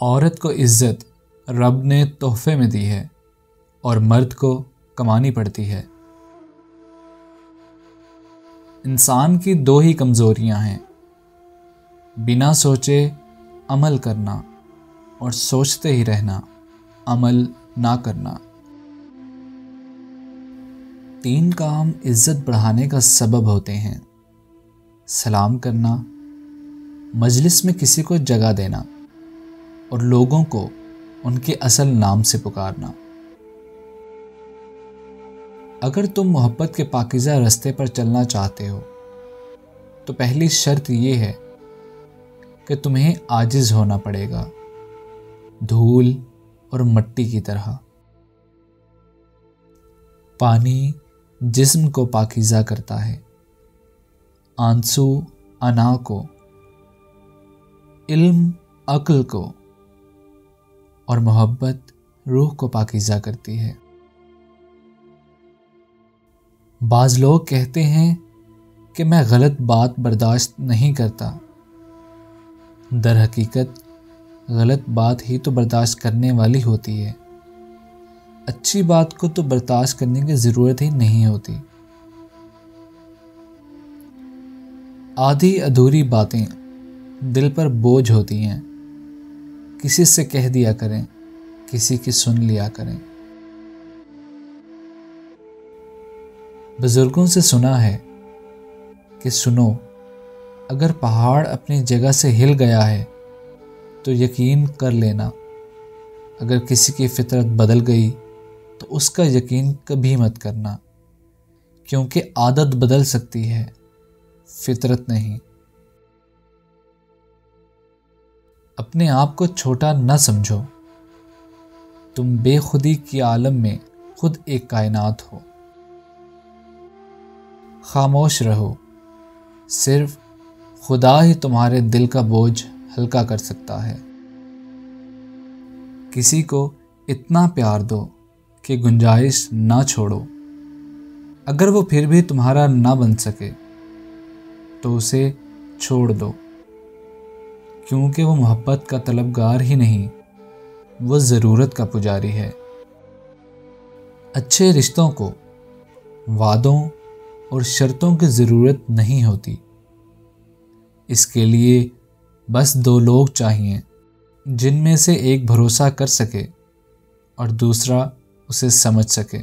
औरत को इज़्ज़त रब ने तोहफे में दी है और मर्द को कमानी पड़ती है। इंसान की दो ही कमज़ोरियाँ हैं, बिना सोचे अमल करना और सोचते ही रहना, अमल ना करना। तीन काम इज़्ज़त बढ़ाने का सबब होते हैं। सलाम करना, मजलिस में किसी को जगह देना और लोगों को उनके असल नाम से पुकारना। अगर तुम मोहब्बत के पाकिज़ा रास्ते पर चलना चाहते हो तो पहली शर्त यह है कि तुम्हें आजिज़ होना पड़ेगा, धूल और मट्टी की तरह। पानी जिस्म को पाकिज़ा करता है। आँसू, अना को, इल्म, अक्ल को और मोहब्बत, रूह को पाकिज़ा करती है। बाज़ लोग कहते हैं कि मैं गलत बात बर्दाश्त नहीं करता। दर हकीकत गलत बात ही तो बर्दाश्त करने वाली होती है। अच्छी बात को तो बर्दाश्त करने की ज़रूरत ही नहीं होती। आधी अधूरी बातें दिल पर बोझ होती हैं। किसी से कह दिया करें, किसी की सुन लिया करें। बुज़ुर्गों से सुना है कि सुनो, अगर पहाड़ अपनी जगह से हिल गया है तो यकीन कर लेना, अगर किसी की फितरत बदल गई तो उसका यकीन कभी मत करना, क्योंकि आदत बदल सकती है, फितरत नहीं। अपने आप को छोटा न समझो। तुम बेखुदी के आलम में खुद एक कायनात हो। खामोश रहो। सिर्फ़ खुदा ही तुम्हारे दिल का बोझ हल्का कर सकता है। किसी को इतना प्यार दो कि गुंजाइश ना छोड़ो। अगर वो फिर भी तुम्हारा ना बन सके तो उसे छोड़ दो। क्योंकि वो मोहब्बत का तलबगार ही नहीं, वो ज़रूरत का पुजारी है। अच्छे रिश्तों को, वादों और शर्तों की ज़रूरत नहीं होती। इसके लिए बस दो लोग चाहिए, जिनमें से एक भरोसा कर सके और दूसरा उसे समझ सके।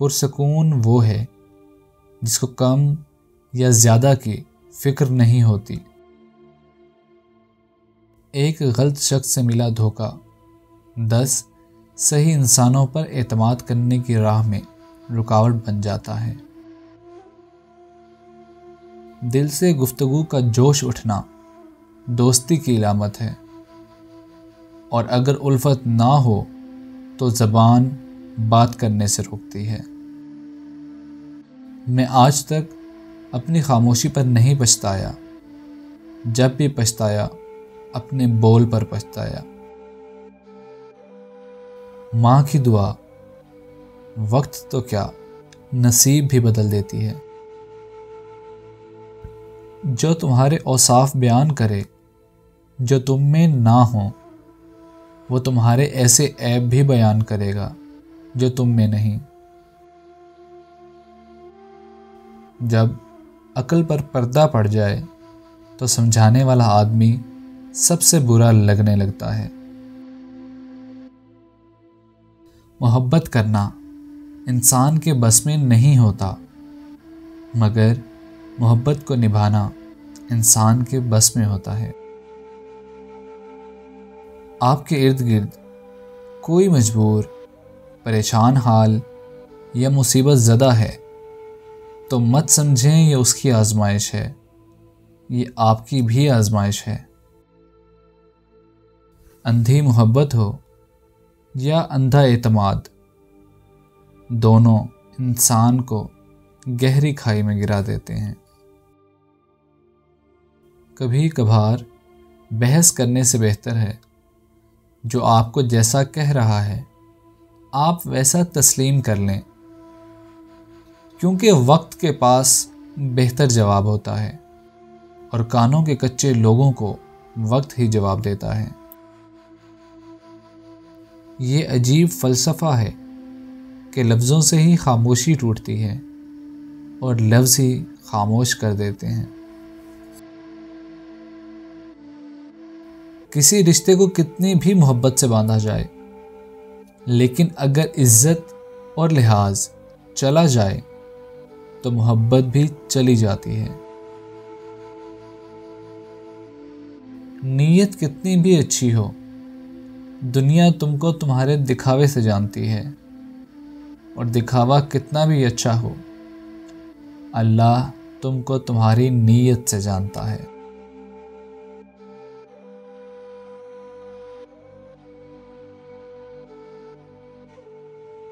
पुरसकून वो है, जिसको कम या ज़्यादा की फ़िक्र नहीं होती। एक गलत शख्स से मिला धोखा। दस, सही इंसानों पर एतमाद करने की राह में रुकावट बन जाता है। दिल से गुफ्तगु का जोश उठना दोस्ती की इलामत है। और अगर उल्फत ना हो तो ज़बान बात करने से रोकती है। मैं आज तक अपनी खामोशी पर नहीं पछताया, जब भी पछताया, अपने बोल पर पछताया। माँ की दुआ, वक्त तो क्या नसीब भी बदल देती है। जो तुम्हारे औसाफ बयान करे, जो तुम में ना हो वो तुम्हारे ऐसे ऐप भी बयान करेगा, जो तुम में नहीं। जब अकल पर पर्दा पड़ जाए तो समझाने वाला आदमी सबसे बुरा लगने लगता है। मोहब्बत करना इंसान के बस में नहीं होता, मगर मोहब्बत को निभाना इंसान के बस में होता है। आपके इर्द गिर्द कोई मजबूर, परेशान हाल या मुसीबत ज़दा है तो मत समझें ये उसकी आजमाइश है। ये आपकी भी आजमाइश है। अंधी मोहब्बत हो या अंधा एतमाद, दोनों इंसान को गहरी खाई में गिरा देते हैं। कभी कभार बहस करने से बेहतर है जो आपको जैसा कह रहा है, आप वैसा तस्लीम कर लें, क्योंकि वक्त के पास बेहतर जवाब होता है और कानों के कच्चे लोगों को वक्त ही जवाब देता है। ये अजीब फ़लसफ़ा है कि लफ्ज़ों से ही खामोशी टूटती है और लफ्ज़ ही खामोश कर देते हैं। किसी रिश्ते को कितनी भी मोहब्बत से बांधा जाए, लेकिन अगर इज़्ज़त और लिहाज चला जाए तो मोहब्बत भी चली जाती है। नीयत कितनी भी अच्छी हो, दुनिया तुमको तुम्हारे दिखावे से जानती है, और दिखावा कितना भी अच्छा हो, अल्लाह तुमको तुम्हारी नीयत से जानता है।